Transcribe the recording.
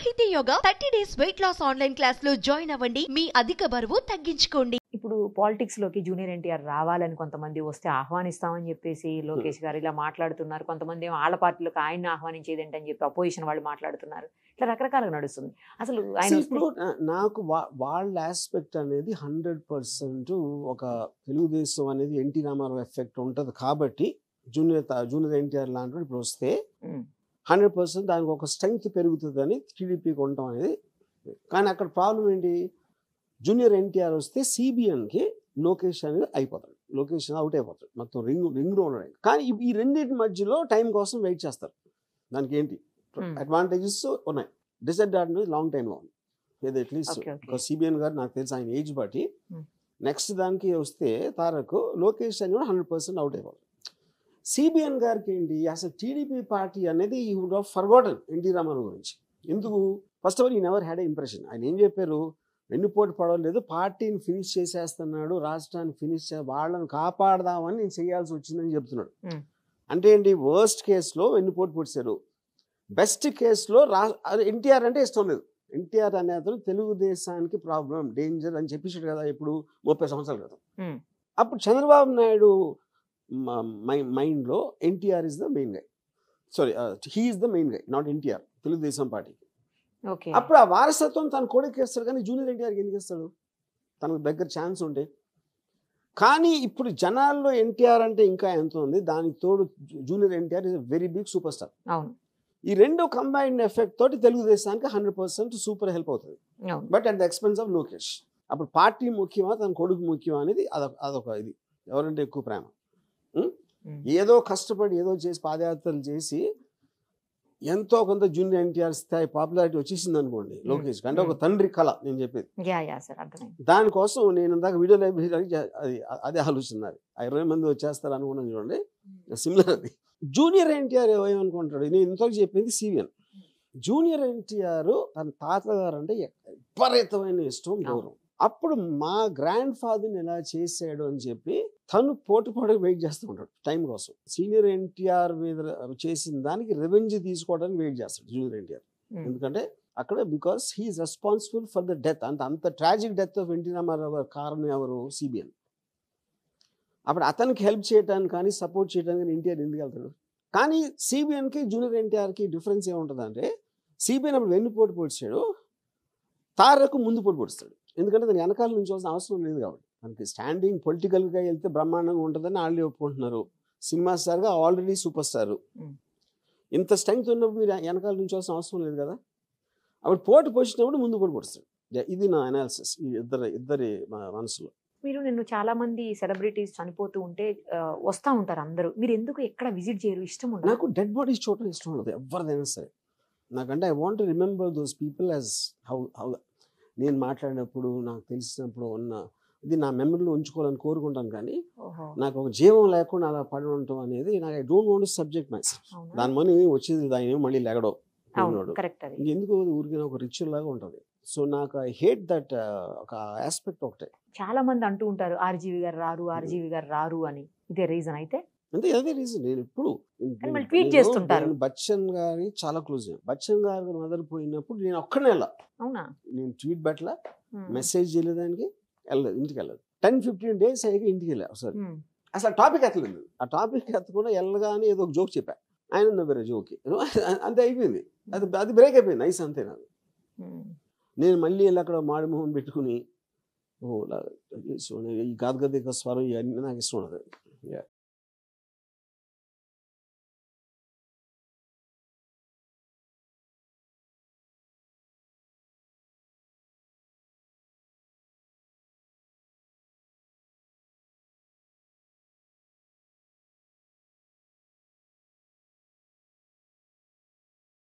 Sahiti yoga thirty days weight loss online క్లాస్లో join అవ్వండి. మీ అధిక బరువు తగ్గించుకోండి. ఇప్పుడు పాలిటిక్స్లోకి జూనియర్ ఎన్టీఆర్ రావాలని కొంతమంది వస్తే ఆహ్వానిస్తామని చెప్పేసి లోకేష్ గారు ఇలా మాట్లాడుతున్నారు. కొంతమంది ఏమో వాళ్ళ పార్టీలోకి ఆయన ఆహ్వానించేది ఏంటని చెప్పి అపోజిషన్ వాళ్ళు మాట్లాడుతున్నారు. ఇట్లా రకరకాలుగా నడుస్తుంది. అసలు ఆయన నాకు వాళ్ళ ఆస్పెక్ట్ అనేది హండ్రెడ్ పర్సెంట్ ఒక తెలుగుదేశం అనేది ఎన్టీ రామారావు ఎఫెక్ట్ ఉంటుంది. కాబట్టి జూనియర్ జూనియర్ ఎన్టీఆర్ లాంటి ఇప్పుడు వస్తే హండ్రెడ్ పర్సెంట్ దానికి ఒక స్ట్రెంగ్త్ పెరుగుతుందని టీడీపీకి ఉండటం అనేది కానీ అక్కడ ప్రాబ్లం ఏంటి? జూనియర్ ఎన్టీఆర్ వస్తే సిబిఎన్కి లోకేష్ అనేది అయిపోతాడు. లోకేష్ అవుట్ అయిపోతాడు. మొత్తం రింగ్ రింగ్ ఉండడం కానీ ఈ- రెండింటి మధ్యలో టైం కోసం వెయిట్ చేస్తారు. దానికి ఏంటి? Hmm. అడ్వాంటేజెస్ ఉన్నాయి. డిసడ్వాంటేజ్ లాంగ్ టైంలో ఉంది ఏదో అట్లీస్ట్ సిబిఎన్ గారు నాకు తెలిసి ఆయన ఏజ్ బట్టి. Hmm. నెక్స్ట్ దానికి వస్తే తారకు లోకేష్ అని కూడా హండ్రెడ్ పర్సెంట్ అవుట్ అయిపోతాడు. సిబిఎన్ గారికి ఏంటి అసలు టీడీపీ పార్టీ అనేది ఈ would of forgotten NT Ramarao గురించి. ఎందుకు? First of all he never had impression. ఆయన ఏం చెప్పారు? వెన్నుపోటు పడవలేదు పార్టీని ఫినిష్ చేసేస్తున్నాడు రాష్ట్రాన్ని ఫినిష్ చే వాళ్ళని కాపాడదామని నేను చేయాల్సి వచ్చిందని చెప్తున్నాడు. అంటే ఏంటి? వర్స్ట్ కేసులో వెన్నుపోటు పొడిచారు. బెస్ట్ కేసులో రా ఎన్టీఆర్ అంటే ఇష్టం లేదు. ఎన్టీఆర్ అనే అతను తెలుగుదేశానికి ప్రాబ్లం డేంజర్ అని చెప్పేసాడు కదా ఇప్పుడు ముప్పై సంవత్సరాల క్రితం. అప్పుడు చంద్రబాబు నాయుడు మైండ్లో NTR is the main guy. Sorry he is the main guy not NTR Telugu Desam party okay. అప్పుడు ఆ వారసత్వం తన కొడుకు ఇస్తాడు కానీ జూనియర్ ఎన్టీఆర్కి ఎందుకు ఇస్తాడు? తనకు దగ్గర ఛాన్స్ ఉంటే. కానీ ఇప్పుడు జనాల్లో ఎన్టీఆర్ అంటే ఇంకా ఎంత ఉంది. దానికి తోడు junior NTR is very big super star అవును. ఈ రెండు కంబైన్డ్ ఎఫెక్ట్ తోటి తెలుగుదేశానికి హండ్రెడ్ పర్సెంట్ సూపర్ హెల్ప్ అవుతుంది. But at the expense of Lokesh. అప్పుడు పార్టీ ముఖ్యమా తన కొడుకు ముఖ్యమా అనేది అదొక అదొక ఇది. ఎవరంటే ఎక్కువ ప్రేమ. ఏదో కష్టపడి ఏదో చేసి పాదయాత్రలు చేసి ఎంతో కొంత జూనియర్ ఎన్టీఆర్ స్థాయి పాపులారిటీ వచ్చేసింది అనుకోండి లోకేష్ అంటే ఒక తండ్రి కళ నేను చెప్పేది. దానికోసం నేను ఇందాక వీడియో లైబ్రరీ అది అదే ఆలోచన. ఆ ఇరవై మంది వచ్చేస్తారు అనుకున్నాను చూడండి. సిమిలర్ అది. జూనియర్ ఎన్టీఆర్ ఏమనుకుంటాడు? నేను ఇంతకు చెప్పింది సివిఎన్ జూనియర్ ఎన్టీఆర్ తన తాతగారు అంటే విపరీతమైన ఇష్టం గౌరవం. అప్పుడు మా గ్రాండ్ ఫాదర్ని ఎలా చేసాడు అని చెప్పి తను పోటు పోటు వెయిట్ చేస్తూ ఉంటాడు టైం కోసం. సీనియర్ ఎన్టీఆర్ మీద చేసిన దానికి రెవెంజ్ తీసుకోవడానికి వెయిట్ చేస్తాడు జూనియర్ ఎన్టీఆర్. ఎందుకంటే అక్కడ because he is responsible for the death. అంత అంత tragic death of NT Ramarao గారి కారణం ఎవరు? సిబిఎన్ అప్పుడు అతనికి హెల్ప్ చేయడానికి కానీ సపోర్ట్ చేయడానికి కానీ ఎన్టీఆర్ ఎందుకు వెళ్తాడు? కానీ సిబిఎన్కి జూనియర్ ఎన్టీఆర్కి డిఫరెన్స్ ఏముంటుందంటే సిబిఎన్ అప్పుడు వెన్నుపోటు పొడిచాడు తారకు ముందు పోటు పొడుస్తాడు. ఎందుకంటే దాని వెనకాల నుంచి అవసరం లేదు కాబట్టి. మనకి స్టాండింగ్ పొలిటికల్గా వెళ్తే బ్రహ్మాండంగా ఉంటుందని వాళ్ళే ఒప్పుకుంటున్నారు. సినిమా స్టార్గా ఆల్రెడీ సూపర్ స్టార్. ఇంత స్ట్రెంగ్త్ ఉన్నప్పుడు మీరు వెనకాల నుంచి వస్తున్న అవసరం లేదు కదా? అప్పుడు పోటు పోసినప్పుడు ముందు పోటు పొడుస్తాడు ఇది నా అనాలిసిస్ ఈ ఇద్దరు ఇద్దరి మనసులో. మీరు నిన్ను చాలా మంది సెలబ్రిటీస్ చనిపోతూ ఉంటే వస్తా ఉంటారు అందరూ. మీరు ఎందుకు ఎక్కడ విజిట్ చేయరు? ఇష్టం ఉండదు? నాకు డెడ్ బాడీస్ చూడటం ఇష్టం ఉండదు ఎవరిదైనా సరే. నాకంటే I want remember those people as how how నేను మాట్లాడినప్పుడు నాకు తెలిసినప్పుడు ఉన్న ఇది నా మెమరీలో ఉంచుకోవాలని కోరుకుంటాను కానీ నాకు ఒక జీవం లేకుండా అలా పడి ఉండటం అనేది నాకు I don't want subject my? దాని మనీ వచ్చేది దాని మళ్ళీ లెగడం ఇంకెందుకు ఊరికిన ఒక రిచువల్ లాగా ఉంటుంది. సో నాకు ఐ హేట్ దట్ ఒక ఆస్పెక్ట్ ఒకటే. చాలా మంది అంటూ ఉంటారు ఆర్జీవి గారు రారు ఆర్జీవి గారు రారు అని. ఇదే రీజన్ అయితే? అంటే అదే రీజన్ నేను మళ్ళీ tweet చేస్తుంటారు. బచ్చన్ గారి చాలా క్లోజ్ బచ్చన్ గారి మదర్ పోయినప్పుడు నేను ఒక్కనే అవునా? నేను ట్వీట్ పెట్టలా మెసేజ్ చేయలేదానికి వెళ్ళలేదు ఇంటికి వెళ్ళదు టెన్ ఫిఫ్టీన్ డేస్ అయ్యాక ఇంటికి వెళ్ళా ఒకసారి. ఉమ్, అసలు టాపిక్ ఎత్తలేదు ఆ టాపిక్ ఎత్తకుండా వెళ్ళగానే ఏదో ఒక జోక్ చెప్పా. ఆయన నవ్వారు జోక్కి. అంతే అయిపోయింది. అది అది బ్రేక్ అయిపోయింది. నైస్ అంతే నాకు. నేను మళ్ళీ వెళ్ళి అక్కడ మాడిమోహన్ పెట్టుకుని ఓ ఈ గాదగదిక స్వరం ఇవన్నీ నాకు ఇష్టం ఉండదు.